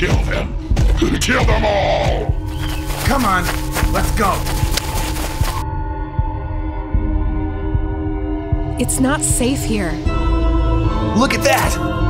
Kill them! Kill them all! Come on, let's go! It's not safe here. Look at that!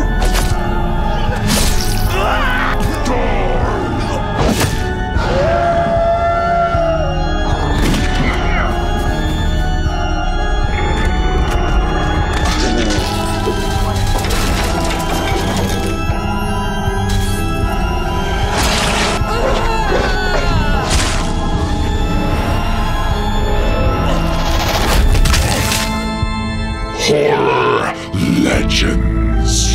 Legends.